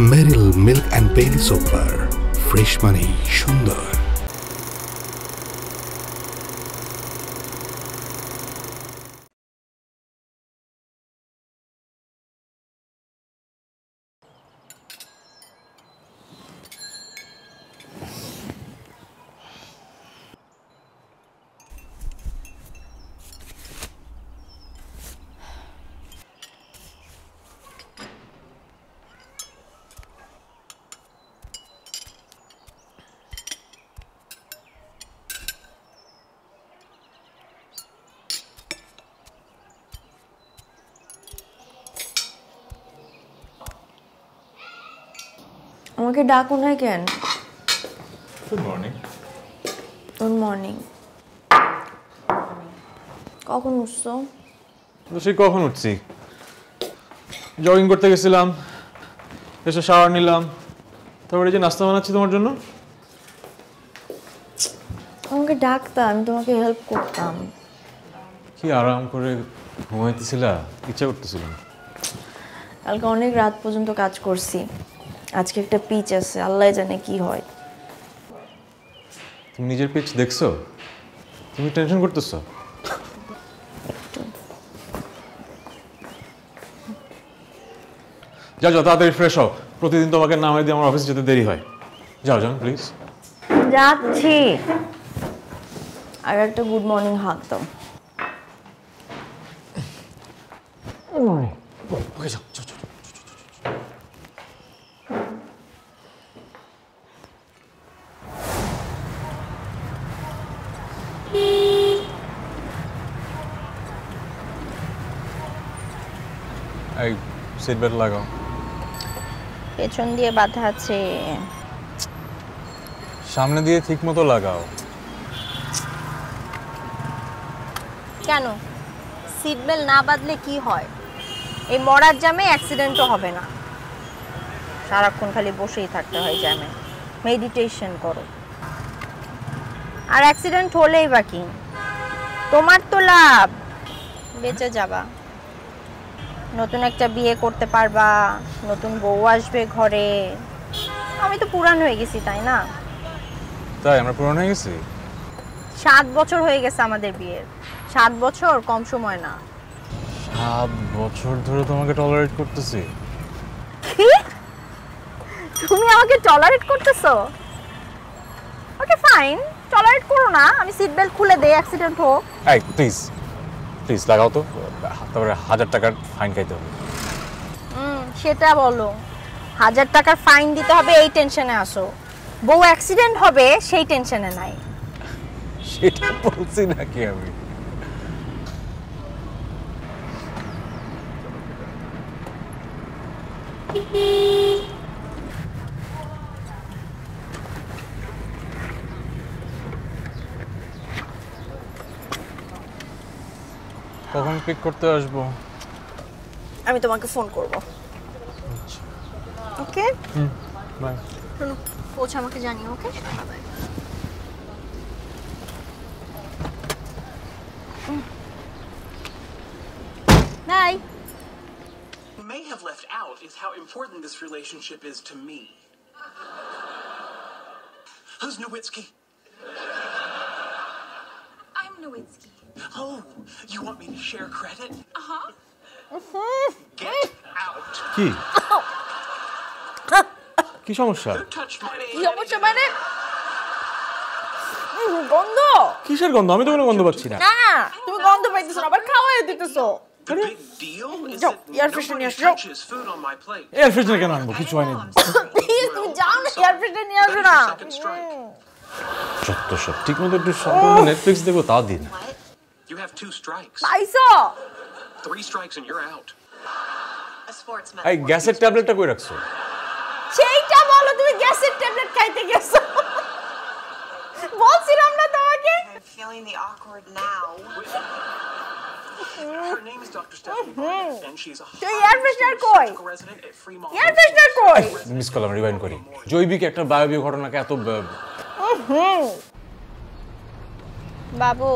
Marine milk and বেলি সোপার fresh মানে সুন্দর। আমাকে ডাকো না কেন? গুড মর্নিং গুড মর্নিং কখন উঠছো? সেই কখন উঠছি? জগিং করতে গেছিলাম এসে শাওয়ার নিলাম। তারপরে এই যে নাস্তা বানাচ্ছি তোমার জন্য। আমাকে ডাকতা আমি তোমাকে হেল্প করতাম। কি আরাম করে ঘুমাইতেছিলা? ইচ্ছা করতেছিল না। কালকে অনেক রাত পর্যন্ত কাজ করছি। আজকে একটা পিচ আছে আল্লাহ জানে কি হয়। তুমি নিজের পিচ দেখছ? তুমি টেনশন করতেছো? যাও যাও তাড়াতাড়ি ফ্রেশ হও। প্রতিদিন তোমাকে নামাই দিয়ে আমার অফিসে যেতে দেরি হয়। যাও যাও প্লিজ যাচ্ছি। আর একটা গুড মর্নিং হাত দাও ওকে যাও যাও, যাও, যাও। এই সিট বেল্ট লাগাও। পেছন দিয়ে বাধা আছে। সামনে দিয়ে ঠিক মতো লাগাও। কেন? সিট বেল্ট না বাঁধলে কি হয়? এই মরার জামে অ্যাক্সিডেন্টও হবে না। সারাক্ষণ খালি বসেই থাকতে হয় জ্যামে মেডিটেশন করো। আর অ্যাক্সিডেন্ট হলেই বাকি তোমার তো লাভ। বেঁচে যাবা। নতুন একটা বিয়ে করতে পারবা নতুন বউ আসবে ঘরে। আমি তো পুরান হয়ে গেছি তাই না? তাই আমরা পুরনো হয়ে গেছি? সাত বছর হয়ে গেছে আমাদের বিয়ের। সাত বছর কম সময় না। সাত বছর ধরে তোমাকে টলারেট করতেছি। কি? তুমি আমাকে টলারেট করতেছো? ওকে ফাইন টলারেট করো না। আমি সিট বেল্ট খুলে দেই অ্যাক্সিডেন্ট হোক। এই প্লিজ প্লিজ লাগাও তো। তারপরে হাজার টাকার ফাইন খাইতে হবে। সেটা বলো। হাজার টাকার ফাইন দিতে হবে এই টেনশনে আসো। বউ অ্যাক্সিডেন্ট হবে সেই টেনশনে নাই। সেটা বলছি নাকি আমি? কখন পিক করতে আসবো আমি তোমাকে ফোন করব ওকে বাই শোনো পৌঁছে আমাকে জানিও okay bye may have left out is how important this relationship is to me. Who's Nowitzki? I'm Nowitzki. Oh, you want me to share credit? Uh huh. Get out. কি কি সমস্যা? Who touched my কি সমস্যা মানে উম, গন্ধ কিসের গন্ধ? আমি তো কোনো গন্ধ পাচ্ছি না। না তুমি গন্ধ পাইতেছো না, আবার খাওয়াই দিতেছো। The big deal is Yo, that air freshener nobody আসো, যাও। touches food on my plate. Air ফ্রিজে কেন আনব? কিছু হয়নি। প্লিজ তুমি যাও না এয়ার ফ্রেশনার নিয়ে আসো না। Second strike. সত্য সব ঠিক মতো একটু নেটফ্লিক্স দেখব তাও দিন। You have two strikes. পাইছো Three strikes and you're out. A sportsman. এই গ্যাসের ট্যাবলেটটা কই রাখছো সেইটা বলো তুমি গ্যাসের ট্যাবলেট খাইতে গেছো বলছিলাম না তোমাকে I'm feeling the awkward now. Her name is Dr. Stephanie, and she's a তো এয়ার ফ্রেশনার কই surgical resident at Fremont. Air freshener কই মিস করলাম রিভাইন্ড করি জৈবিক একটা বায়বীয় ঘটনাকে এত ব- বাবু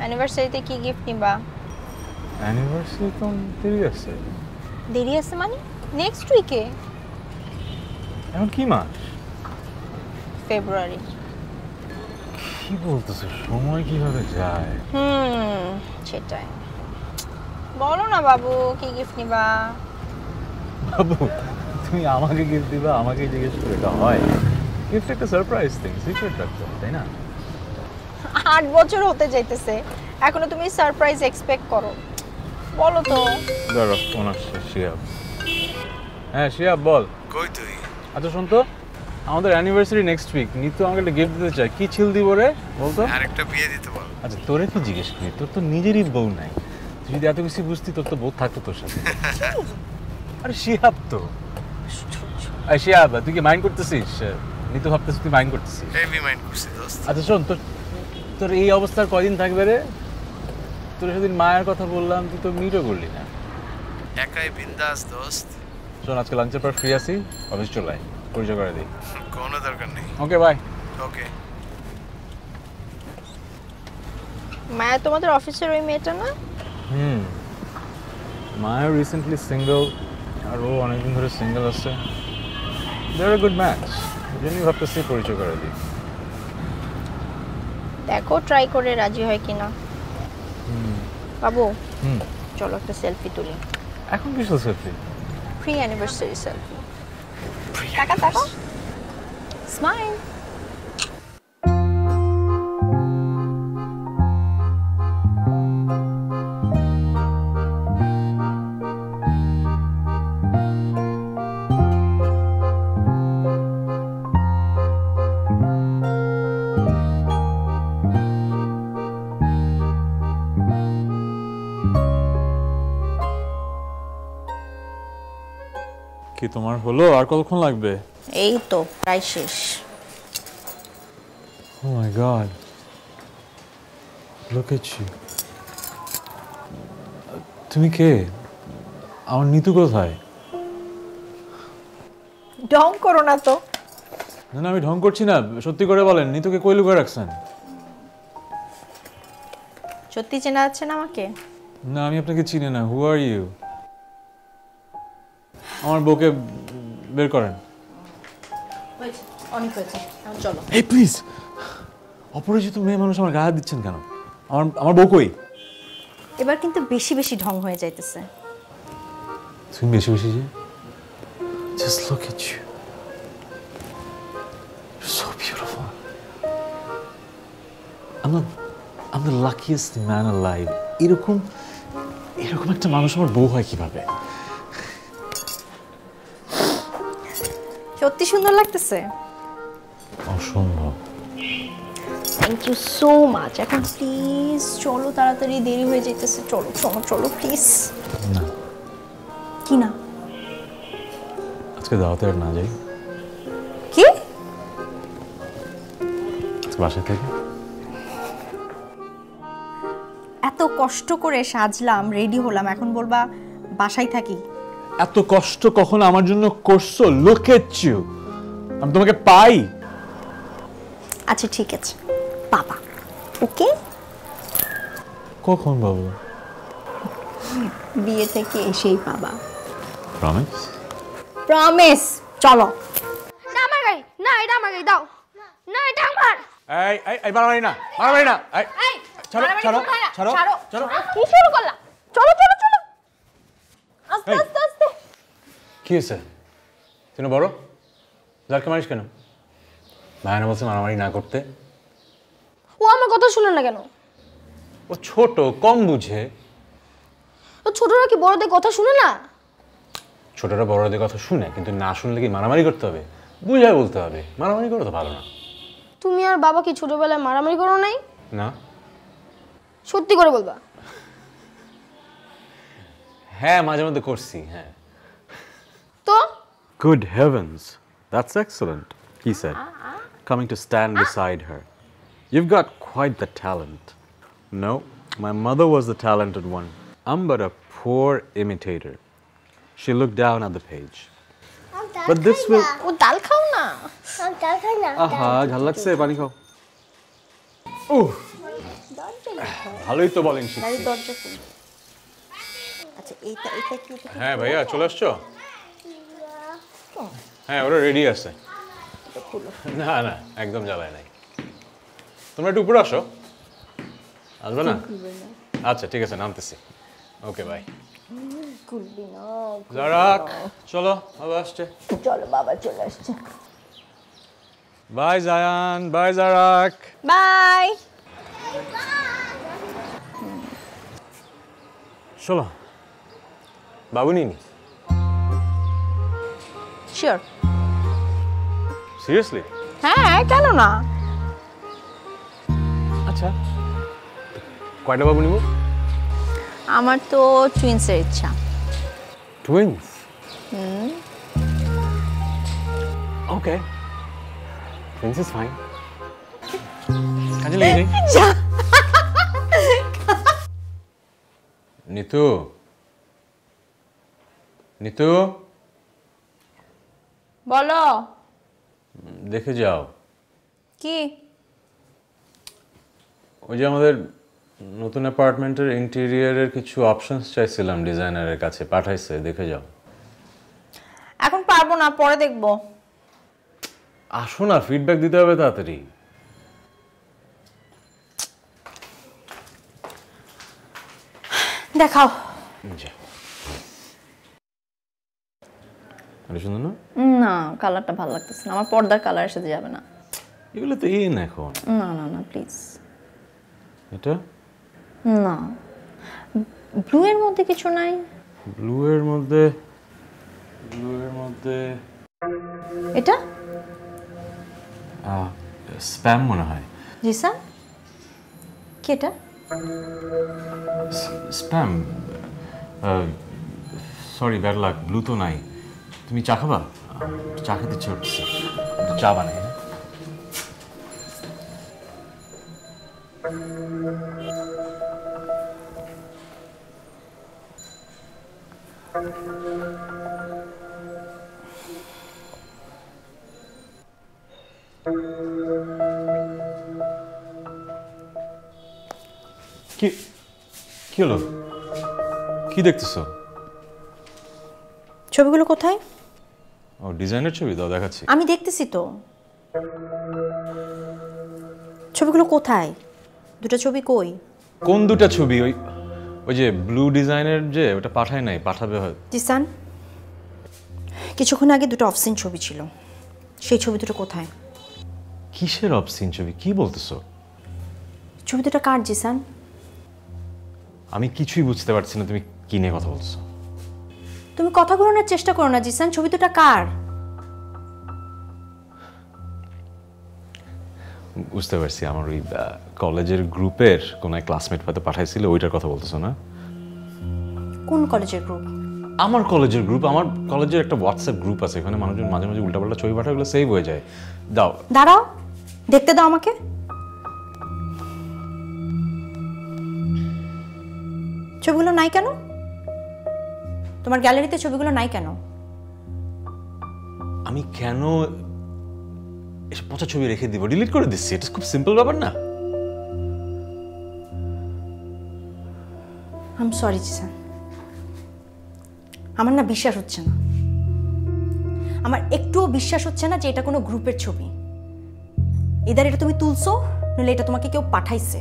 অ্যানিভার্সারিতে কি গিফট নিবা? অ্যানিভার্সারি তো দেরি আছে। দেরি আছে মানে? নেক্সট উইকে এখন কি মাস? ফেব্রুয়ারি কি বলতেছো? সময় কীভাবে যায়? হুম সেটাই। বলো না বাবু কি গিফট নিবা? বাবু তুমি আমাকে গিফট দিবা আমাকে জিজ্ঞেস করে এটা হয়। গিফট একটা সারপ্রাইজ থিং সিক্রেট রাখতে তাই না? আট বছর হতে যাইতেছে। এখনও তুমি সারপ্রাইজ এক্সপেক্ট করো। বলো তো। ধরো ফোন আসছে শিয়াব হ্যাঁ শিয়াব বল। কই তুই? আচ্ছা শোন তো আমাদের অ্যানিভার্সারি নেক্সট উইক নিতু আমাকে একটা গিফট দিতে চায়। কি ছিল দিব রে? বলতো আরেকটা বিয়ে দিতে বল। আচ্ছা তোরে কি জিজ্ঞেস করি তোর তো নিজেরই বউ নাই। তুই যদি এত কিছু বুঝতি তোর তো বউ থাকতো তোর সাথে। আরে শিহাব তো। আরে শিহাব তুই কি মাইন্ড করতেছিস? নিতু ভাবতেছিস তুই মাইন্ড করতেছিস। হেভি মাইন্ড দোস্ত। আচ্ছা শোন তোর তোর এই অবস্থার কয়দিন থাকবে রে? তোর সেদিন মায়ের কথা বললাম তুই তো মিটও করলি না। একাই বিন্দাস দোস্ত। শোন আজকে লাঞ্চের পর ফ্রি আছি অফিস চলে আয় পরিচয় করে দিই। কোনো দরকার নেই। ওকে বাই ওকে মায়া তোমাদের অফিসের ওই মেয়েটা না? হুম। মায়া রিসেন্টলি সিঙ্গেল আর ও অনেকদিন ধরে সিঙ্গেল আছে। দেয়ার গুড ম্যাচ জন্যই ভাবতেছি পরিচয় করে দিই। দেখো ট্রাই করে রাজি হয় কিনা। বাবু হুম। চলো একটা সেলফি তুলি। এখন কি সেলফি ফ্রি অ্যানিভার্সারি সেলফি টাকা টাকা স্মাইল তোমার হলো আর কতক্ষণ লাগবে? এই তো প্রায় শেষ। ও my god look at you তুমি কে? আমার নিতু কোথায়? ঢং করো না তো। না না আমি ঢং করছি না। সত্যি করে বলেন নিতুকে কই লুকিয়ে রাখছেন? সত্যি চেনা যাচ্ছে না আমাকে? না আমি আপনাকে চিনি না। হু আর ইউ আমার বউকে বের করেন। অনেক হয়েছে। চলো। এই প্লিজ অপরিচিত মেয়ে মানুষ আমার গায়ে দিচ্ছেন কেন? আমার আমার বউ কই? এবার কিন্তু বেশি বেশি ঢং হয়ে যাইতেছে। তুমি বেশি বেশি যে just look at you so beautiful I'm the, I'm the luckiest man alive. এরকম এরকম একটা মানুষ আমার বউ হয় কীভাবে? সত্যি সুন্দর লাগতেছে। অসম্ভব। থ্যাংক ইউ সো মাচ এখন প্লিজ চলো তাড়াতাড়ি দেরি হয়ে যেতেছে চলো চলো চলো প্লিজ না। কি না? আজকে দাওয়াতে আর না যাই। কি? আজকে বাসায় থেকে। এত কষ্ট করে সাজলাম রেডি হলাম। এখন বলবা বাসায় থাকি। এত কষ্ট কখন আমার জন্য করছ? লুক এট ইউ আমি তোমাকে পাই। আচ্ছা ঠিক আছে। বাবা ওকে? কখন বাবু বিয়ে থেকে এসেই পাবা। প্রমিস প্রমিস চলো। না আমার গাড়ি না এটা আমার গাড়ি দাও। না এটা আমার এই এই এই মারামারি না মারামারি না এই ছাড়ো ছাড়ো না? ছাড়ো ছাড়ো। ছাড়ো। কি শুরু করলা? চলো চলো চলো। আস্তে আস্তে। কি হয়েছে? না বড়? যারকে মারিস কেন? ভাইনা বলছে মারামারি না করতে। ও আমার কথা শুনে না কেন? ও ছোট কম বুঝে। ও ছোটরা কি বড়দের কথা শুনে না? ছোটরা বড়দের কথা শুনে কিন্তু না শুনলে কি মারামারি করতে হবে? বুঝায় বলতে হবে। মারামারি করে তো ভালো না। তুমি আর বাবা কি ছোটবেলায় মারামারি করো নাই? না। সত্যি করে বলবা। হ্যাঁ মাঝে মধ্যে করছি হ্যাঁ। তো Good heavens, that's excellent, he said, coming to stand beside her. You've got quite the talent. No, my mother was the talented one. I'm but a poor imitator. She looked down at the page. But this will. ও ডাল খাও না আহা ঝাল লাগছে পানি খাও উহ ভালোই তো বলেন শিখছি গাড়ির দরজা খুলি আচ্ছা এইটা এটা কি এটা কি? হ্যাঁ ভাইয়া চলে আসছো হ্যাঁ ওরা রেডি আছে। না না একদম জ্বালায় নাই। তোমরা একটু উপরে আসো। আসবে না? আচ্ছা ঠিক আছে নামতেছি। ওকে বাই জারাক চলো আবার আসছে। চলো বাবা চলে আসছে। Bye Zayan bye Zarak bye চলো বাবু নিনি শিওর সিরিয়াসলি হ্যাঁ কেন না? আচ্ছা কয়টা বাবু নিব? আমার তো টুইন্সের ইচ্ছা। Twins okay twins is fine কাজে লেগে যাই। নিতু। নিতু? বলো। দেখে যাও। কি? ওই যে আমাদের নতুন অ্যাপার্টমেন্টের ইন্টেরিয়রের কিছু অপশনস চাইছিলাম ডিজাইনারের কাছে পাঠাইছে দেখে যাও। এখন পারব না পরে দেখব। আসো না ফিডব্যাক দিতে হবে তাড়াতাড়ি। দেখাও। যা। আরে সুন্দর না। না কালারটা ভালো লাগতেছে না। আমার পর্দার কালারের সাথে যাবে না। এগুলো তো ইন এখন। না না না প্লিজ এটা? না। ব্লু এর মধ্যে কিছু নাই? ব্লু এর মধ্যে ব্লু এর মধ্যে। এটা? স্প্যাম মনে হয়। জি স্যার কি এটা? Spam sorry bad luck blue তো নাই। তুমি চা খাবা? চা খেতে ইচ্ছে করতেছে। চা বানাই হ্যাঁ? কি কি হলো? কি দেখতেছো? ছবিগুলো কোথায়? ও ডিজাইনের ছবি দাও দেখাচ্ছি। আমি দেখতেছি তো। ছবিগুলো কোথায়? দুটো ছবি কই? কোন দুটো ছবি? ওই ওই যে ব্লু ডিজাইনের যে ওটা পাঠায় নাই পাঠাবে হয়। জিসান কিছুক্ষণ আগে দুটো অফসিন ছবি ছিল। সেই ছবি দুটো কোথায়? কিসের অফসিন ছবি? কি বলতেছো? ছবি দুটো কার জিসান? আমি কিছুই বুঝতে পারছি না তুমি কি নিয়ে কথা বলছো? তুমি কথা ঘোরানোর চেষ্টা করো না জিসান ছবি দুটো কার? বুঝতে পারছি আমার ওই কলেজের গ্রুপের কোন এক ক্লাসমেট হয়তো পাঠাইছিল ওইটার কথা বলতেছো না? কোন কলেজের গ্রুপ আমার কলেজের গ্রুপ আমার কলেজের একটা হোয়াটসঅ্যাপ গ্রুপ আছে এখানে মানুষজন মাঝে মাঝে উল্টাপাল্টা ছবি পাঠায় ওগুলো সেভ হয়ে যায়। দাও। দাঁড়াও দেখতে দাও আমাকে। ছবিগুলো নাই কেন? তোমার গ্যালারিতে ছবিগুলো নাই কেন? আমি কেন এসব পচা ছবি রেখে দিব? ডিলিট করে দিচ্ছি। এটা খুব সিম্পল ব্যাপার না। আম সরি জিসান আমার না বিশ্বাস হচ্ছে না। আমার একটুও বিশ্বাস হচ্ছে না যে এটা কোনো গ্রুপের ছবি। এদার এটা তুমি তুলছো নাহলে এটা তোমাকে কেউ পাঠাইছে।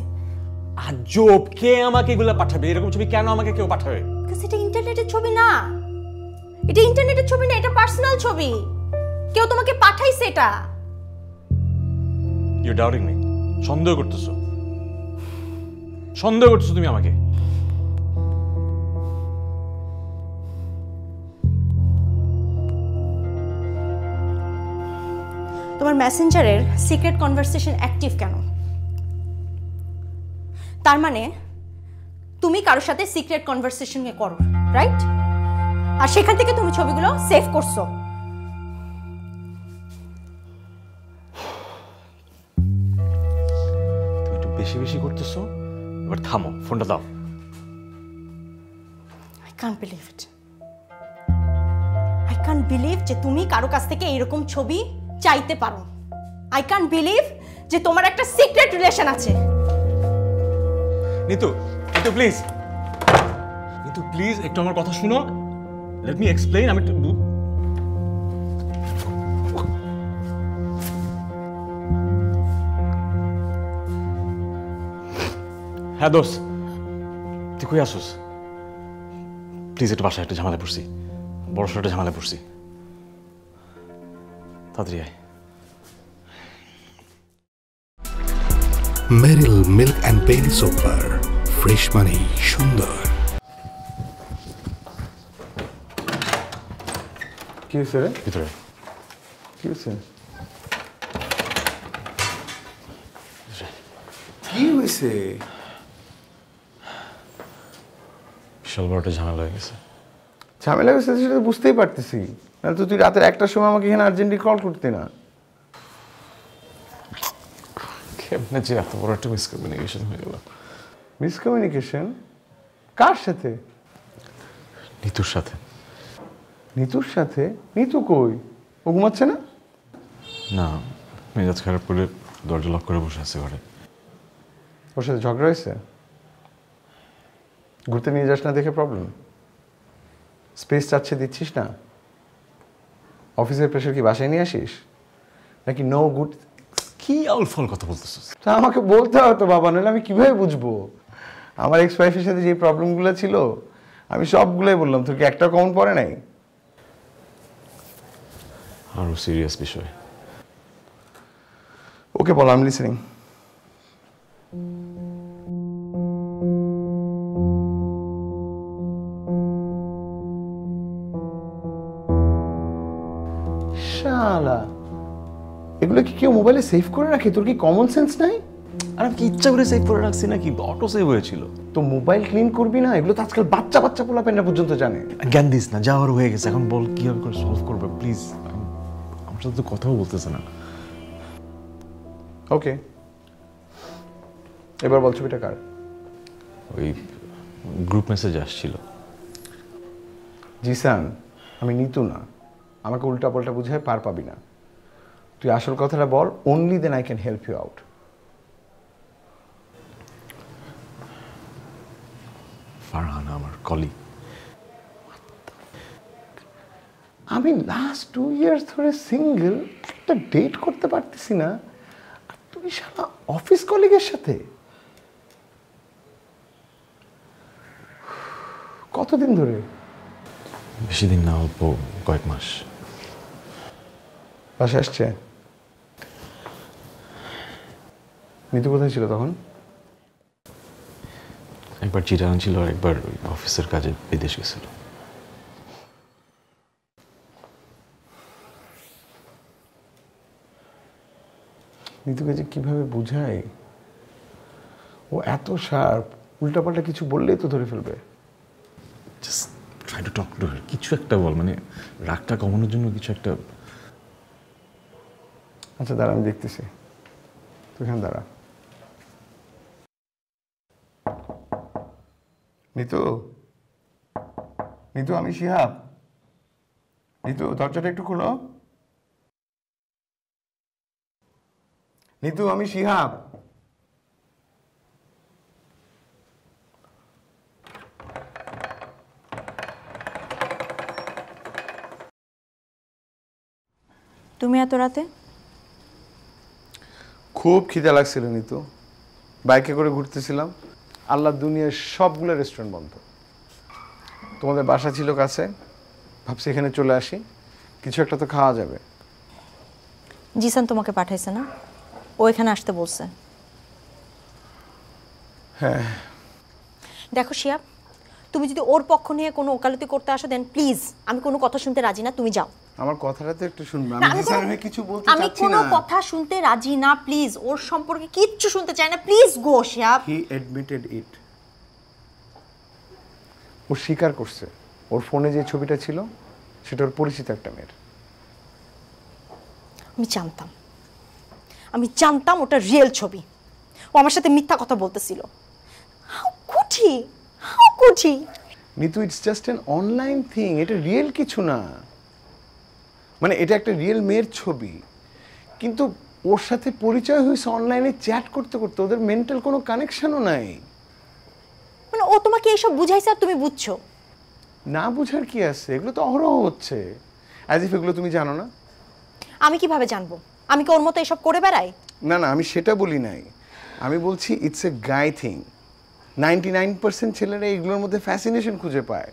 আজব কে আমাকে এগুলো পাঠাবে? এরকম ছবি কেন আমাকে কেউ পাঠাবে? বিকজ এটা ইন্টারনেটের ছবি না। এটা ইন্টারনেটের ছবি না এটা পার্সোনাল ছবি। কেউ তোমাকে পাঠাইছে এটা। ইউ ডাউটিং মি সন্দেহ করতেছো। সন্দেহ করতেছো তুমি আমাকে। তোমার মেসেঞ্জারের সিক্রেট কনভারসেশন অ্যাক্টিভ কেন? তার মানে তুমি কারোর সাথে সিক্রেট কনভারসেশন করো রাইট আর সেখান থেকে তুমি ছবিগুলো সেভ করছ। তুমি একটু বেশি বেশি করতেছো? এবার থামো ফোনটা দাও। I can't believe it I can't believe যে তুমি কারও কাছ থেকে এরকম ছবি চাইতে পারো। আই কান্ট বিলিভ যে তোমার একটা সিক্রেট রিলেশন আছে। নিতু কিন্তু প্লিজ কিন্তু প্লিজ একটু আমার কথা শুনো। লেট মি এক্সপ্লেইন আমি একটু হ্যাঁ দোষ তুই কই আসুস? প্লিজ একটু বাসায়, একটু ঝামেলা পড়ছি। বড় সড়ো ঝামেলা পড়ছি। তাড়াতাড়ি আয়। মেরিল মিল্ক অ্যান্ড বেবি সোপার ফ্রেশ মানেই সুন্দর। কি হয়েছে রে? ভিতরে। কি হয়েছে? কি হয়েছে? বিশাল বড় একটা ঝামেলা হয়ে গেছে। ঝামেলা হয়েছে সেটা তো বুঝতেই পারতেছি। না তো তুই রাতের একটার সময় আমাকে এখানে আর্জেন্টলি কল করতে না। কেমনে যে এত বড় একটা মিসকমিউনিকেশন হয়ে গেল। মিসকমিউনিকেশন কার সাথে? নিতুর সাথে। নিতুর সাথে? নিতু কই? ও ঘুমাচ্ছে না? না মেজাজ খারাপ করে দরজা লক করে বসে আছে ঘরে। ওর সাথে ঝগড়া হয়েছে? ঘুরতে নিয়ে যাস না দেখে প্রবলেম স্পেস চাচ্ছে দিচ্ছিস না? অফিসের প্রেশার কি বাসায় নিয়ে আসিস? নাকি নো গুড কি আউলফল কথা বলতেছিস? তা আমাকে বলতে হতো বাবা নাহলে আমি কীভাবে বুঝব? আমার এক্স ওয়াইফের সাথে যে প্রবলেমগুলো ছিল আমি সবগুলোই বললাম তোর কি একটা কমন পড়ে নাই? আরও সিরিয়াস বিষয়। ওকে বলো আমি লিসেনিং শালা। এগুলো কি কেউ মোবাইলে সেভ করে রাখে? তোর কি কমন সেন্স নাই? আর আমি কি ইচ্ছা করে সেভ করে রাখছি নাকি? অটো সেভ হয়েছিল। তো মোবাইল ক্লিন করবি না? এগুলো তো আজকাল বাচ্চা বাচ্চা পোলা পেন্না পর্যন্ত জানে। জ্ঞান দিস না যাওয়ার হয়ে গেছে এখন বল কীভাবে করে সলভ করবে প্লিজ আমার সাথে তো কথাও বলতেছে না। ওকে এবার বল ছবিটা কার? ওই গ্রুপ মেসেজ আসছিল। জিসান আমি নিতু না। আমাকে উল্টা পাল্টা বুঝায় পার পাবি না। তুই আসল কথাটা বল only then I can help you out Farhan আমার কলি আমি লাস্ট টু ইয়ার্স ধরে সিঙ্গেল একটা ডেট করতে পারতেছি না। আর তুই সারা অফিস কলিগের সাথে? কতদিন ধরে? বেশি দিন না অল্প কয়েক মাস। বাসা আসছে? নিতু কোথায় ছিল তখন? একবার চিটাগাং ছিল আর একবার অফিসের কাজে বিদেশ গেছিল। নিতুকে যে কীভাবে বুঝাই ও এত শার্প উল্টাপাল্টা কিছু বললেই তো ধরে ফেলবে। Just try to talk to কিছু একটা বল মানে রাগটা কমানোর জন্য কিছু একটা আচ্ছা দাঁড়া আমি দেখতেছি। তুই এখানে দাঁড়া। নিতু। নিতু আমি শিহাব। নিতু দরজাটা একটু খোলো। নিতু আমি শিহাব। তুমি এত রাতে? খুব খিদে লাগছিল নিতু। বাইকে করে ঘুরতেছিলাম। আল্লাহ দুনিয়ার সবগুলো রেস্টুরেন্ট বন্ধ। তোমাদের বাসা ছিল কাছে ভাবছি এখানে চলে আসি কিছু একটা তো খাওয়া যাবে। জিসান তোমাকে পাঠাইছে না? ও এখানে আসতে বলছে। হ্যাঁ। দেখো শিয়া তুমি যদি ওর পক্ষ নিয়ে কোনো ওকালতি করতে আসো দেন প্লিজ আমি কোনো কথা শুনতে রাজি না তুমি যাও। আমার কথাটা তো একটু শুনবে। আমি আমি কিছু বলতে আমি কোনো না। কথা শুনতে রাজি না প্লিজ ওর সম্পর্কে কিচ্ছু শুনতে চাই না। Please go Shiyab. He admitted ইট ও স্বীকার করছে। ওর ফোনে যে ছবিটা ছিল সেটা ওর পরিচিত একটা মেয়ের। আমি জানতাম। আমি জানতাম ওটা রিয়েল ছবি। ও আমার সাথে মিথ্যা কথা বলতেছিল। How cutie how cutie Nitu it's just an online thing এটা রিয়েল কিছু না। মানে এটা একটা রিয়েল মেয়ের ছবি। কিন্তু ওর সাথে পরিচয় হয়েছে অনলাইনে চ্যাট করতে করতে ওদের মেন্টাল কোনো কানেকশনও নাই। মানে ও তোমাকে এইসব বুঝাইছে আর তুমি বুঝছ? না বুঝার কি আছে? এগুলো তো অহরহ হচ্ছে। অ্যাজ ইফ এগুলো তুমি জানো না। আমি কীভাবে জানব? আমি কি ওর মতো এসব করে বেড়াই? না না আমি সেটা বলি নাই। আমি বলছি it's a guy thing ninety nine percent ছেলেরা এইগুলোর মধ্যে ফ্যাসিনেশন খুঁজে পায়।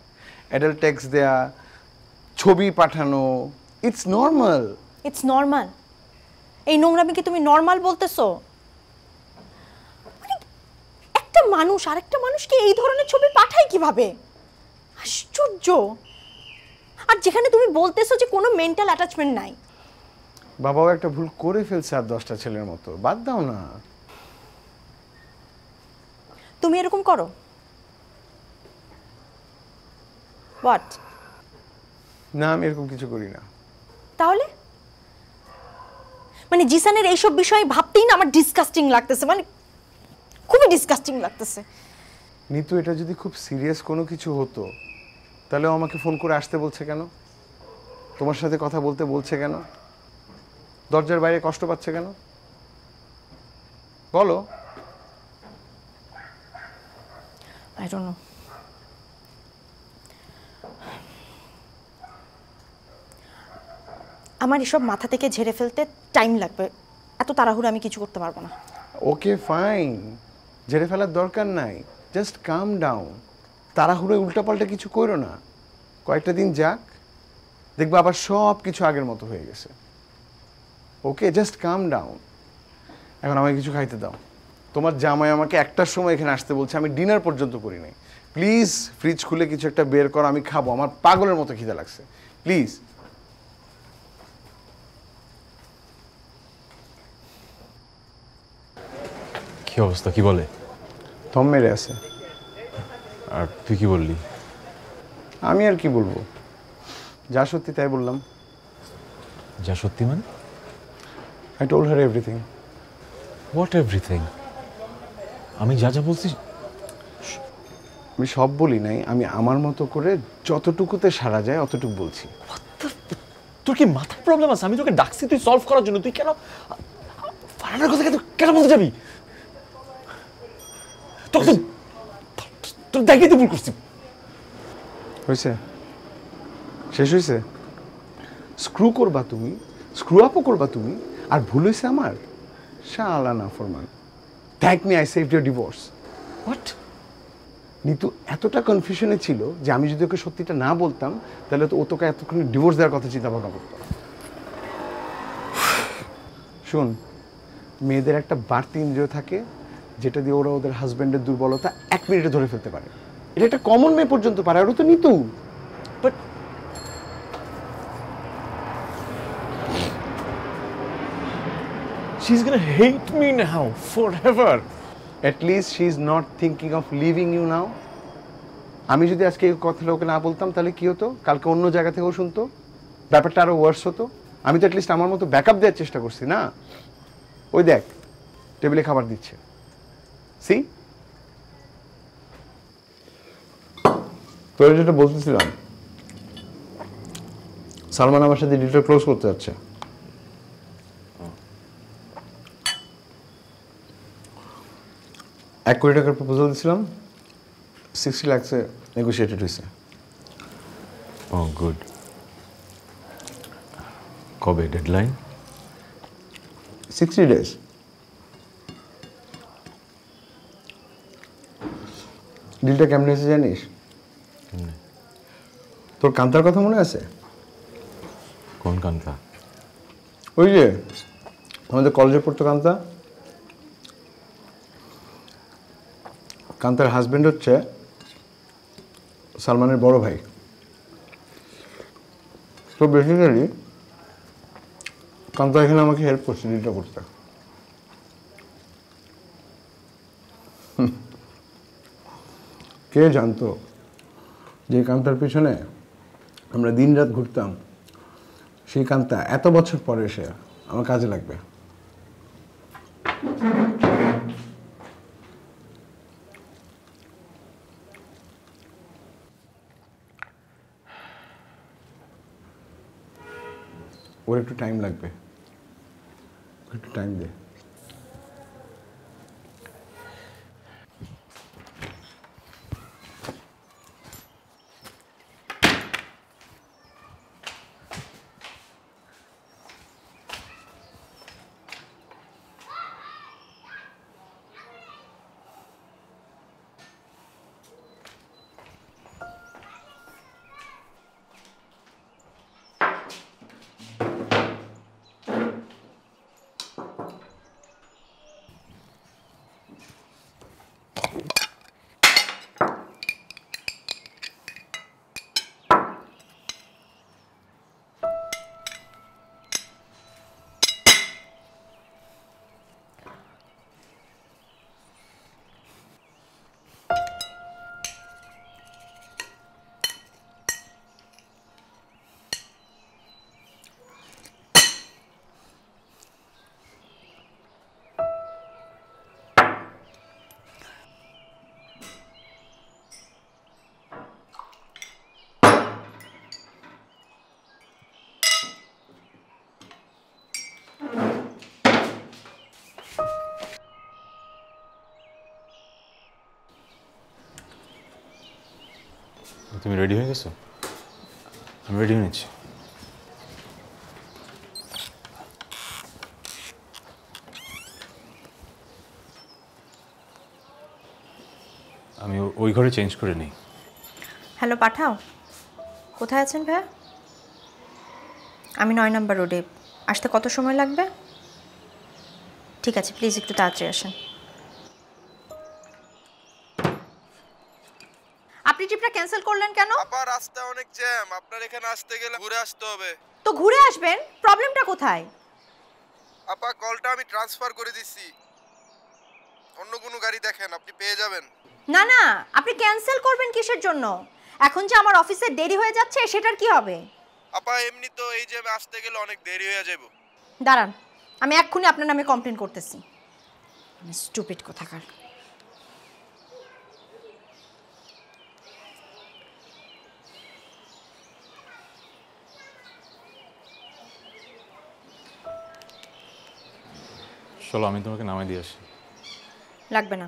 অ্যাডাল্ট টেক্সট দেয়া ছবি পাঠানো ইটস নর্মাল ইটস নর্মাল এই নোংরামি কি তুমি নর্মাল বলতেছো? একটা মানুষ আরেকটা মানুষকে এই ধরনের ছবি পাঠায় কীভাবে? আশ্চর্য! আর যেখানে তুমি বলতেছো যে কোনো মেন্টাল অ্যাটাচমেন্ট নাই। বাবাও একটা ভুল করে ফেলছে আর দশটা ছেলের মতো। বাদ দাও না। তুমি এরকম করো। হোয়াট না আমি এরকম কিছু করি না। তাহলে? মানে জিসানের এইসব বিষয়ে ভাবতেই না আমার ডিসকাস্টিং লাগতেছে মানে খুবই ডিসকাস্টিং লাগতেছে। নিতু এটা যদি খুব সিরিয়াস কোনো কিছু হতো তাহলে আমাকে ফোন করে আসতে বলছে কেন? তোমার সাথে কথা বলতে বলছে কেন? দরজার বাইরে কষ্ট পাচ্ছে কেন? বলো। আই ডোন্ট নো আমার এসব মাথা থেকে ঝেড়ে ফেলতে টাইম লাগবে। এত তাড়াহুড়ো আমি কিছু করতে পারব না। ওকে ফাইন ঝেড়ে ফেলার দরকার নাই। জাস্ট কাম ডাউন তাড়াহুড়ো উল্টাপাল্টা কিছু করো না। কয়েকটা দিন যাক। দেখবে আবার সব কিছু আগের মতো হয়ে গেছে। ওকে জাস্ট কাম ডাউন এখন আমাকে কিছু খাইতে দাও। তোমার জামাই আমাকে একটার সময় এখানে আসতে বলছে, আমি ডিনার পর্যন্ত করি নাই। প্লিজ ফ্রিজ খুলে কিছু একটা বের করো, আমি খাব। আমার পাগলের মতো খিদে লাগছে। প্লিজ অবস্থা? কি বলে? থম মেরে আছে। আর তুই কি বললি? আমি আর কি বলব? যা সত্যি তাই বললাম। যা সত্যি মানে? I told her everything what everything আমি যা যা বলছি আমি সব বলি নাই আমি আমার মতো করে যতটুকুতে সারা যায় অতটুকু বলছি। তোর কি মাথার প্রবলেম আছে? আমি তোকে ডাকছি তুই সলভ করার জন্য। তুই কেন? ফারানার কথা কেন বলতে যাবি? তোর তো তোর দেখাই তো ভুল করছি হয়েছে শেষ হয়েছে স্ক্রু করবা তুমি স্ক্রু আপও করবা তুমি আর ভুল হয়েছে আমার শালা না Farman thank me I save your divorce what Nitu এতটা কনফিউশনে ছিল যে আমি যদি ওকে সত্যিটা না বলতাম তাহলে তো ও তোকে এতক্ষণ ডিভোর্স দেওয়ার কথা চিন্তা ভাবনা করতো। শোন মেয়েদের একটা বাড়তি ইন্দ্রিয় থাকে যেটা দিয়ে ওরা ওদের হাজব্যান্ডের দুর্বলতা এক মিনিটে ধরে ফেলতে পারে। এটা একটা কমন মেয়ে পর্যন্ত পারে, আর তো Nitu but She's gonna hate me now, forever. At least she is not thinking of leaving you now আমি যদি আজকে এই কথাটা ওকে না বলতাম, তাহলে কি হতো? কালকে অন্য জায়গা থেকেও শুনতো? ব্যাপারটা আরও ওয়ার্স হতো। আমি তো অ্যাটলিস্ট আমার মতো ব্যাকআপ দেওয়ার চেষ্টা করছি, না? ওই দেখ টেবিলে খাবার দিচ্ছে। সি তোর যেটা বলতেছিলাম সালমান আমার সাথে ডিলটা ক্লোজ করতে যাচ্ছে। এক কোটি টাকার প্রপোজাল দিয়েছিলাম সিক্সটি ল্যাক্সে নেগোসিয়েটেড হয়েছে। ও গুড কবে? ডেডলাইন সিক্সটি ডেজ ডিলটা কেমন হয়েছে জানিস? তোর কান্তার কথা মনে আছে? কোন কান্তা? ওই যে আমাদের কলেজে পড়তো কান্তা? কান্তার হাজবেন্ড হচ্ছে সালমানের বড় ভাই। তো বেসিক্যালি কান্তা এখানে আমাকে হেল্প করছে ডিলটা করতে। কে জানতো যে কান্তার পিছনে আমরা দিনরাত ঘুরতাম? সেই কান্তা এত বছর পরে এসে আমার কাজে লাগবে। ওর একটু টাইম লাগবে। একটু টাইম দে। তুমি রেডি হয়ে গেছো? আমি রেডি হয়ে নিচ্ছি। আমি ওই ঘরে চেঞ্জ করে নিই। হ্যালো পাঠাও। কোথায় আছেন ভাইয়া? আমি নয় নম্বর রোডে আসতে কত সময় লাগবে? ঠিক আছে প্লিজ একটু তাড়াতাড়ি আসেন। ক্যান্সেল করলেন কেন? আপা রাস্তায় অনেক জ্যাম আপনার এখানে আসতে গেলে ঘুরে আসতে হবে। তো ঘুরে আসবেন? প্রবলেমটা কোথায়? আপা কলটা আমি ট্রান্সফার করে দিচ্ছি। অন্য কোনো গাড়ি দেখেন আপনি পেয়ে যাবেন। না না আপনি ক্যান্সেল করবেন কিসের জন্য? এখন যে আমার অফিসে দেরি হয়ে যাচ্ছে সেটার কি হবে? আপা এমনি তো এই যে আসতে গেলে অনেক দেরি হয়ে যাবে। দাঁড়ান আমি এক্ষুনি আপনার নামে কমপ্লেন করতেছি। স্টুপিড কোথাকার। চলো আমি তোমাকে নামাই দিয়ে আসি। লাগবে না।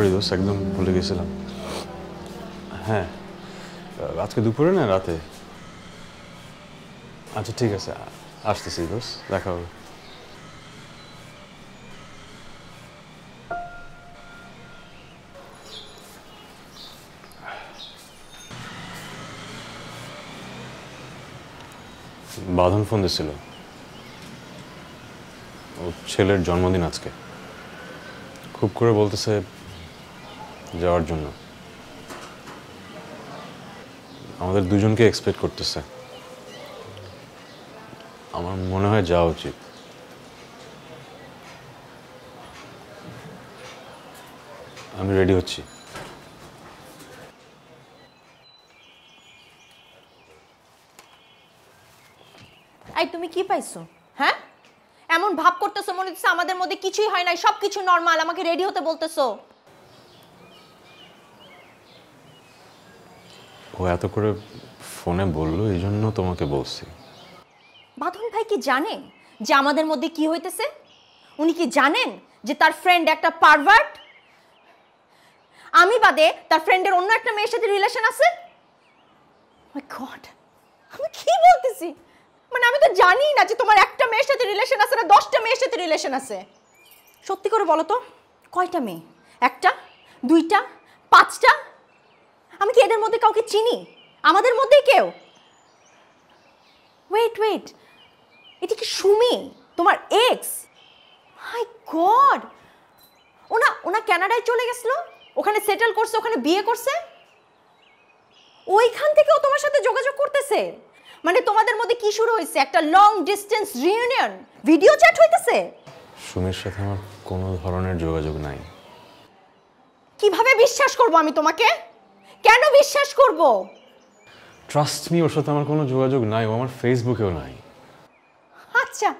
সরি দোষ একদম ভুলে গেছিলাম। হ্যাঁ আজকে দুপুরে না রাতে? আচ্ছা ঠিক আছে, আসতেছি দোষ দেখা হবে। বাঁধন ফোন দিছিল। ওর ছেলের জন্মদিন আজকে। খুব করে বলতেছে যাওয়ার জন্য। আমাদের দুজনকে এক্সপেক্ট করতেছে। আমার মনে হয় যাওয়া উচিত। আমি রেডি হচ্ছি। এই, তুমি কি পাইছো? হ্যাঁ? এমন ভাব করতেছো, মনে হচ্ছে আমাদের মধ্যে কিছুই হয় নাই, সবকিছু নর্মাল আমাকে রেডি হতে বলতেছো। ও এত করে ফোনে বলল এই জন্য তোমাকে বলছি। বাঁধন ভাই কি জানেন যে আমাদের মধ্যে কি হইতেছে? উনি কি জানেন যে তার ফ্রেন্ড একটা পারভার্ট আমি বাদে তার ফ্রেন্ডের অন্য একটা মেয়ের সাথে রিলেশন আছে? মাই গড আমি কি বলতেছি? মানে আমি তো জানি না যে তোমার একটা মেয়ের সাথে রিলেশন আছে না দশটা মেয়ের সাথে রিলেশন আছে। সত্যি করে বলো তো, কয়টা মেয়ে? একটা, দুইটা, পাঁচটা? আমি কি এদের মধ্যে কাউকে চিনি? আমাদের মধ্যে কেউ? ওয়েট ওয়েট এটি কি সুমি? তোমার এক্স হাই গড ওনা ওনা কানাডায় চলে গেছিল? ওখানে সেটেল করছে ওখানে বিয়ে করছে? ওইখান থেকে ও তোমার সাথে যোগাযোগ করতেছে? মানে তোমাদের মধ্যে কি শুরু হয়েছে? একটা long distance reunion video chat হইতেছে? সুমির সাথে আমার কোনো ধরনের যোগাযোগ নাই। কীভাবে বিশ্বাস করব আমি তোমাকে? কেন বিশ্বাস করব? ট্রাস্ট মি ওর সাথে আমার কোনো যোগাযোগ নাই ও আমার ফেসবুকেও নাই। আচ্ছা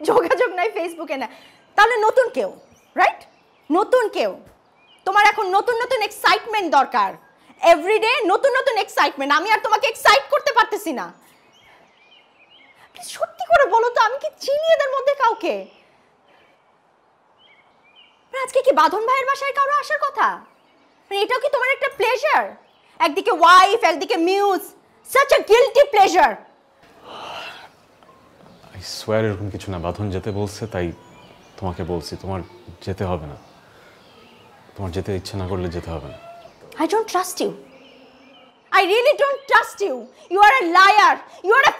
যোগাযোগ নাই ফেসবুকে না। তাহলে নতুন কেউ রাইট নতুন কেউ। তোমার এখন নতুন নতুন এক্সাইটমেন্ট দরকার। এভরিডে নতুন নতুন এক্সাইটমেন্ট আমি আর তোমাকে এক্সাইট করতে পারতেছি না। সত্যি করে বলো তো আমি কি চিনি এদের মধ্যে কাউকে? আজকে কি বাঁধন ভাইয়ের বাসায় কারও আসার কথা? মানে এটাও কি তোমার একটা প্লেজার একদিকে ওয়াইফ একদিকে muse such a guilty pleasure I swear এরকম কিছু না বাঁধন যেতে বলছে তাই তোমাকে বলছি তোমার যেতে হবে না। তোমার যেতে ইচ্ছে না করলে যেতে হবে না। আই ডোন্ট ট্রাস্ট ইউ আই really don't trust you you are a liar you are a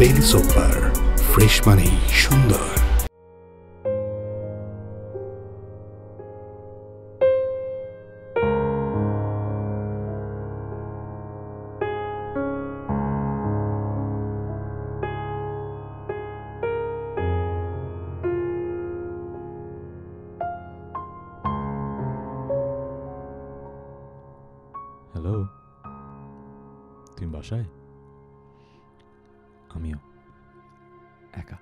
Beli super fresh মানেই সুন্দর। হ্যালো তুমি বাসায় আমিও একা।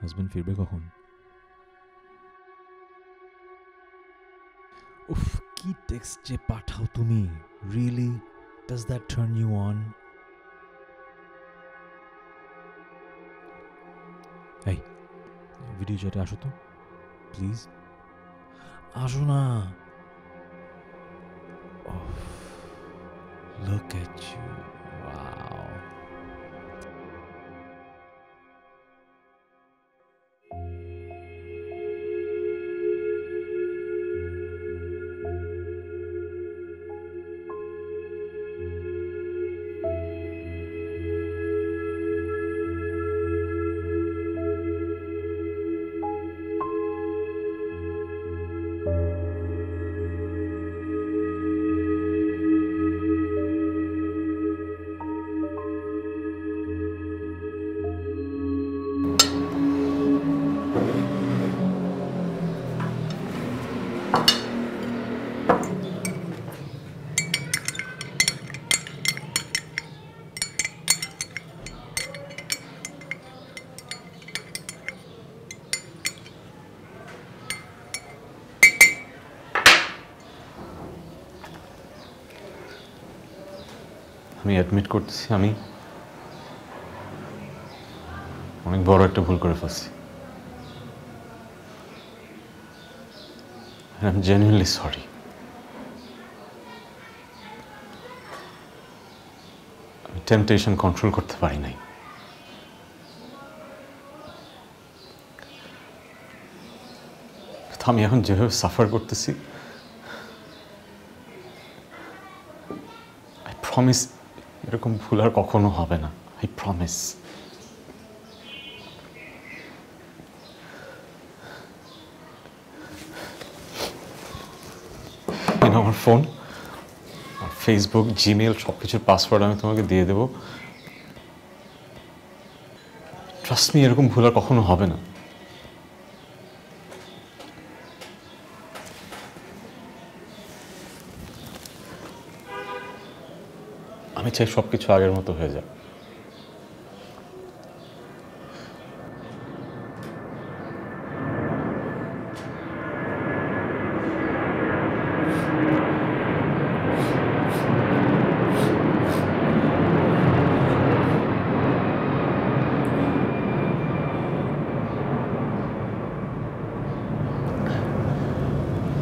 হাজবেন্ড ফিরবে কখন? উফ, কি টেক্সট যে পাঠাও তুমি। Really does that turn you on এই ভিডিও চ্যাটে আসো তো। প্লিজ আসো না। Look at you. আমি অ্যাডমিট করতেছি আমি। অনেক বড় একটা ভুল করে ফেলছি। আই জেনুইনলি সরি আমি টেম্পটেশন কন্ট্রোল করতে পারি নাই। আমি এখন যেভাবে সাফার করতেছি আই প্রমিস এরকম ভুল আর কখনো হবে না আই প্রমিস আমার ফোন ফেসবুক জিমেল সব কিছুর পাসওয়ার্ড আমি তোমাকে দিয়ে দেবো। ট্রাস্ট মি এরকম ভুল আর কখনো হবে না। চাই সব কিছু আগের মতো হয়ে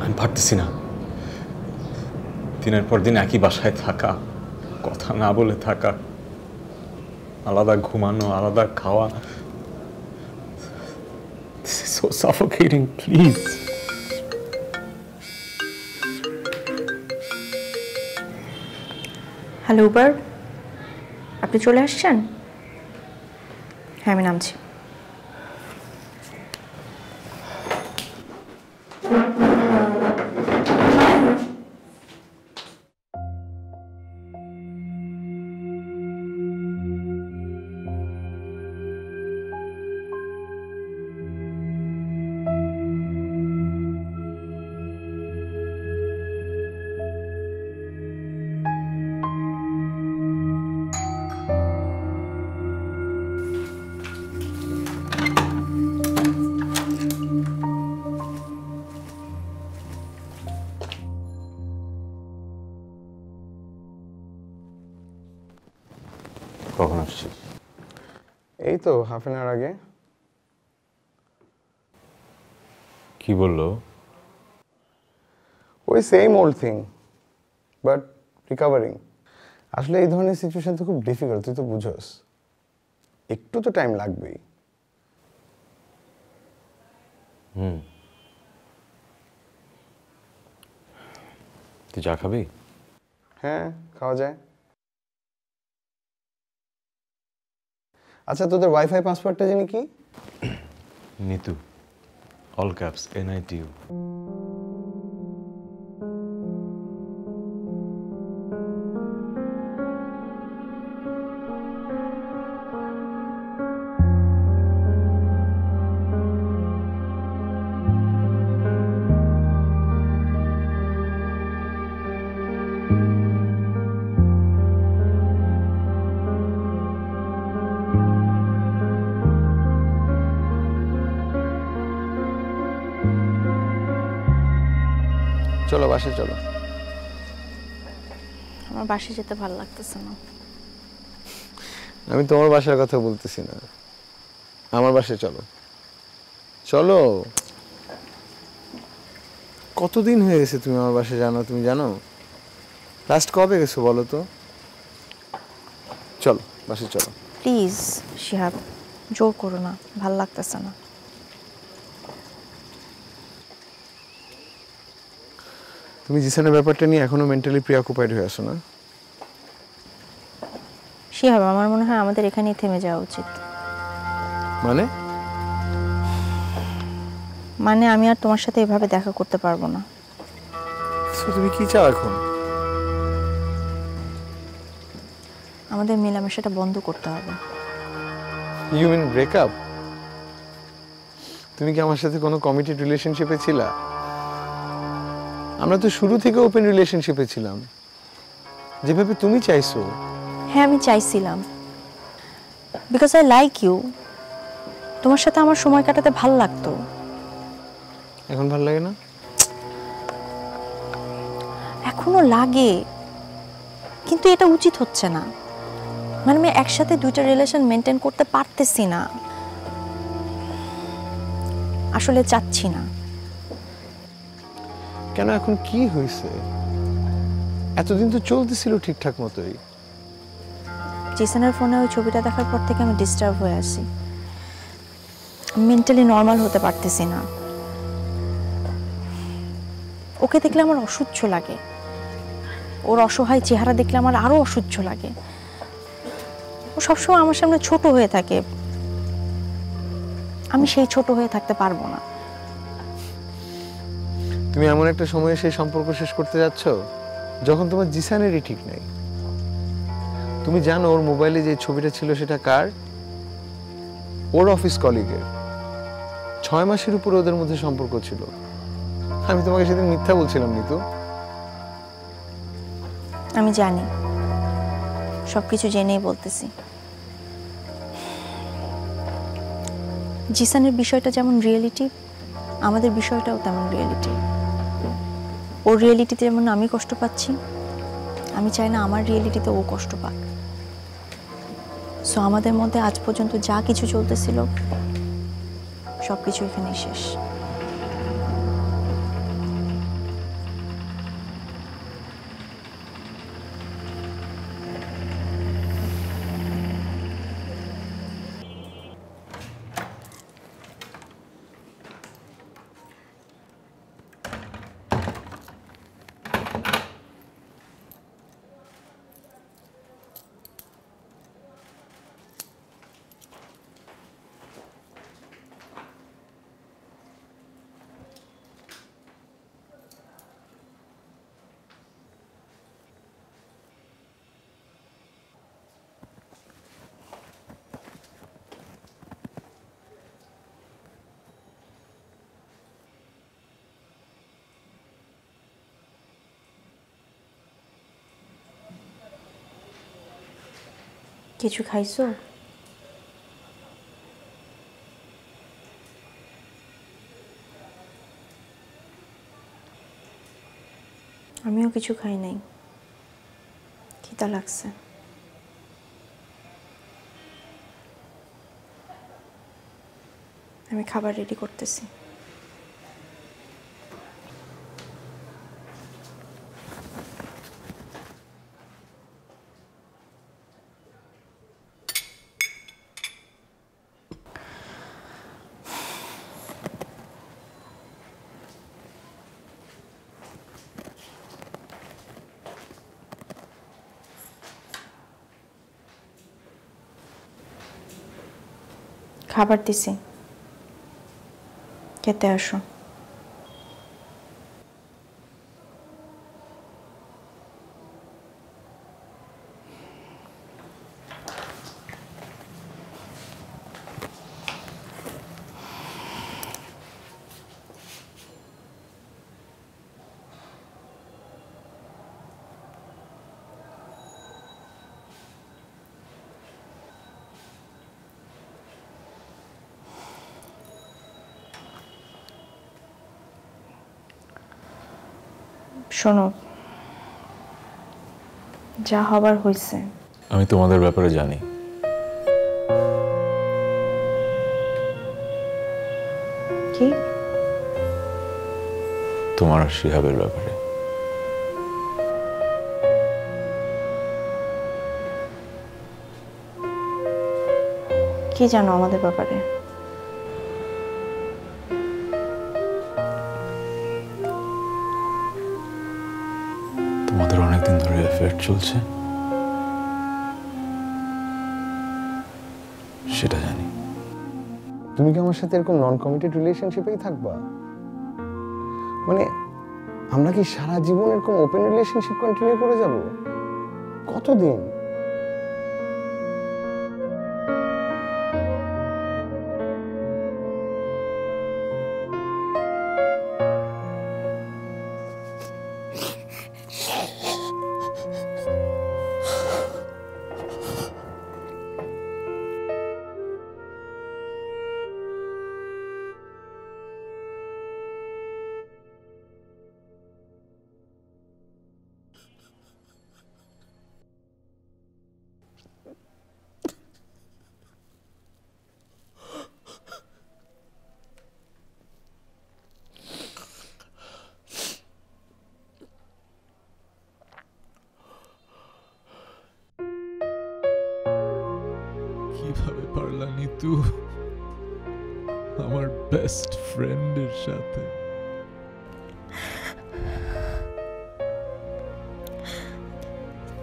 আমি পারতেছি না। দিনের পর দিন একই বাসায় থাকা। কথা না বলে থাকা। আলাদা ঘুমানো, আলাদা খাওয়া। So suffocating please hello Uber আপনি চলে আসছেন? হ্যাঁ আমি নামছি। কখন আসছিস এই তো হাফ আওয়ার আগে। কি বলল? ওই same old thing but recovering আসলে এই ধরনের সিচুয়েশন তো খুব ডিফিকাল্ট তুই তো বুঝোস। একটু তো টাইম লাগবেই। হুম। তুই চা খাবি? হ্যাঁ খাওয়া যায়। আচ্ছা তোদের ওয়াইফাই পাসওয়ার্ডটা জানি কি? নিতু অল ক্যাপস এন আমার বাসে যেতে ভালো লাগতেছে না। আমি তোমার বাসার কথা বলতেছি না। আমার বাসায় চলো। চলো। কতদিন হয়ে গেছে তুমি আমার বাসায় জানো তুমি জানো? লাস্ট কবে গেছো বলো তো? চলো বাসে চলো। প্লিজ শিহাব জোর করো না ভালো লাগতেছে না। তুমি জিসানের ব্যাপারটা নিয়ে এখনও মেন্টালি প্রিঅকুপাইড হয়ে আসো না? শিহাব আমার মনে হয় আমাদের এখানেই থেমে যাওয়া উচিত। মানে? মানে আমি আর তোমার সাথে এভাবে দেখা করতে পারব না। তুমি কি চাও এখন? আমাদের মেলামেশাটা বন্ধ করতে হবে। ইউ মিন ব্রেকআপ তুমি কি আমার সাথে কোনো কমিটেড রিলেশনশিপে ছিলা? আমরা তো শুরু থেকে ওপেন রিলেশনশিপে ছিলাম। যেভাবে তুমি চাইছো। হ্যাঁ আমি চাইছিলাম। বিকজ আই লাইক ইউ তোমার সাথে আমার সময় কাটাতে ভালো লাগতো। এখন ভালো লাগে না? এখনও লাগে কিন্তু এটা উচিত হচ্ছে না। মানে আমি একসাথে দুইটা রিলেশন মেনটেন করতে পারতেছি না। আসলে চাচ্ছি না। কেন এখন কি হয়েছে? এতদিন তো চলতেছিল ঠিকঠাক মতোই। জেসনের ফোনে ওই ছবিটা দেখার পর থেকে আমি ডিস্টার্ব হয়ে আছি। মেন্টালি নর্মাল হতে পারতেছি না। ওকে দেখলে আমার অসহ্য লাগে। ওর অসহায় চেহারা দেখলে আমার আরও অসহ্য লাগে। ও সবসময় আমার সামনে ছোট হয়ে থাকে। আমি সেই ছোট হয়ে থাকতে পারব না। তুমি এমন একটা সময়ে সেই সম্পর্ক শেষ করতে যাচ্ছ যখন তোমার জিসানেরই ঠিক নেই। তুমি জানো ওর মোবাইলে যে ছবিটা ছিল সেটা কার? ওর অফিস কলিগের। ছয় মাসের উপরে ওদের মধ্যে সম্পর্ক ছিল। আমি তোমাকে সেদিন মিথ্যা বলছিলাম, নিতু। আমি জানি। সবকিছু জেনেই বলতেছি। জিসানের বিষয়টা যেমন রিয়েলিটি আমাদের বিষয়টাও তেমন রিয়েলিটি ওর রিয়েলিটিতে যেমন আমি কষ্ট পাচ্ছি আমি চাই না আমার রিয়েলিটিতে ও কষ্ট পাক। সো আমাদের মধ্যে আজ পর্যন্ত যা কিছু চলতেছিল সব কিছু এখানেই শেষ। কিছু খাইছো? আমিও কিছু খাই নাই। খিতা লাগছে। আমি খাবার রেডি করতেছি। খাবার দিছি। খেতে আসো। শোনো যা হবার হয়েছে আমি তোমাদের ব্যাপারে জানি। কি? তোমার শিহাবের ব্যাপারে। কি জানো আমাদের ব্যাপারে? চলছে? সেটা জানি। তুমি কি আমার সাথে এরকম নন কমিটেড রিলেশনশিপেই থাকবা? মানে আমরা কি সারা জীবন এরকম ওপেন রিলেশনশিপ কন্টিনিউ করে যাব? কতদিন? ফ্রেন্ডের সাথে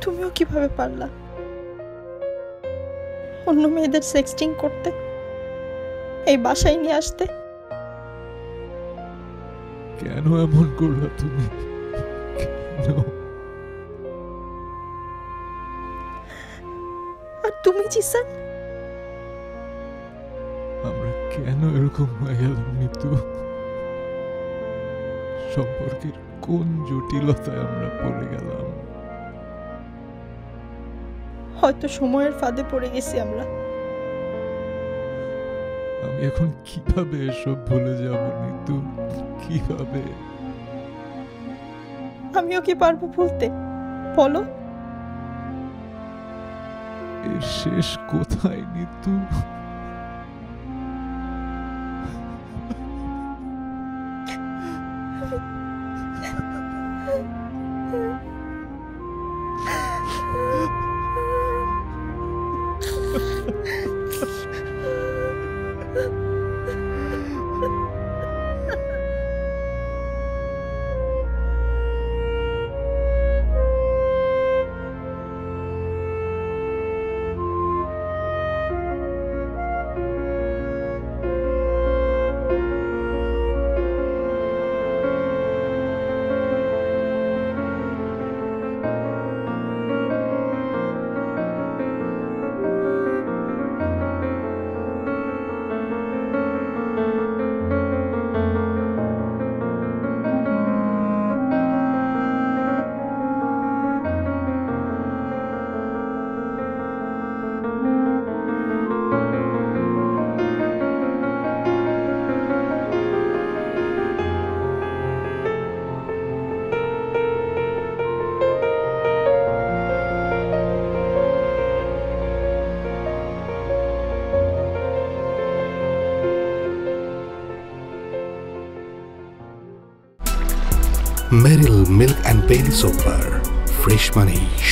তুমিও কীভাবে পারলা? অন্য মেয়েদের সেক্সটিং করতে? এই বাসায় নিয়ে আসতে? কেন এমন করলা তুমি? আর তুমি জিসান? এরকম হয়ে গেলাম নিতু সম্পর্কের কোন জটিলতায় আমরা পড়ে গেলাম? হয়তো সময়ের ফাঁদে পড়ে গেছি আমরা। আমি এখন কীভাবে এসব ভুলে যাব নিতু কীভাবে? আমিও কি পারব ভুলতে? বলো। এর শেষ কোথায় নিতু সুপার ফ্রেশ মানেই সুন্দর